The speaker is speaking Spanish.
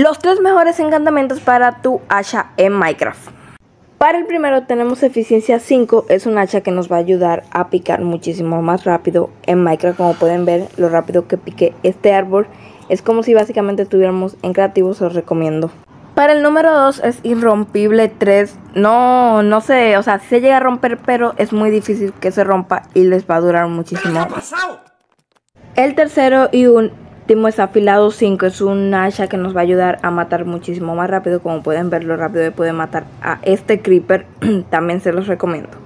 Los tres mejores encantamientos para tu hacha en Minecraft. Para el primero tenemos eficiencia 5, es un hacha que nos va a ayudar a picar muchísimo más rápido en Minecraft. Como pueden ver, lo rápido que pique este árbol es como si básicamente estuviéramos en creativo, se los recomiendo. Para el número 2 es irrompible 3. No, no sé, o sea, se llega a romper, pero es muy difícil que se rompa y les va a durar muchísimo. El tercero y un es afilado 5, es un hacha que nos va a ayudar a matar muchísimo más rápido. Como pueden ver, lo rápido que puede matar a este creeper. También se los recomiendo.